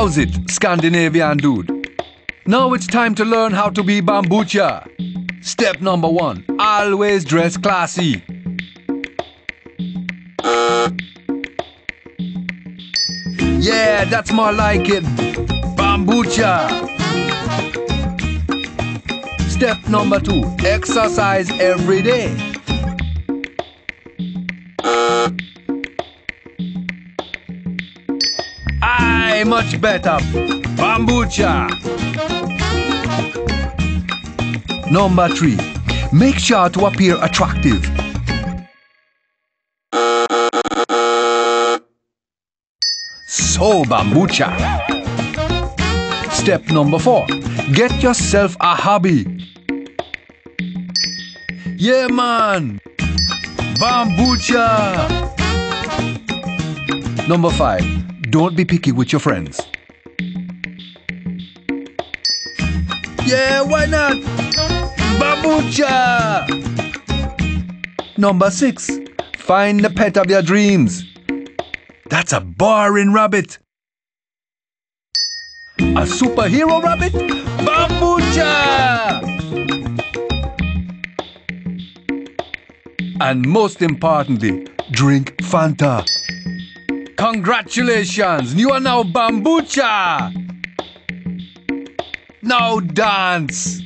How's it, Scandinavian dude? Now it's time to learn how to be bamboocha. Step number one always dress classy. Yeah, that's more like it. Bamboocha. Step number two exercise every day. Aye, much better. Bamboocha. Number three, make sure to appear attractive. So, Bamboocha. Step number four, get yourself a hobby. Yeah, man. Bamboocha. Number five, don't be picky with your friends. Yeah, why not? Bamboocha! Number six, find the pet of your dreams. That's a boring rabbit. A superhero rabbit? Bamboocha! And most importantly, drink Fanta. Congratulations! You are now Bamboocha! Now dance!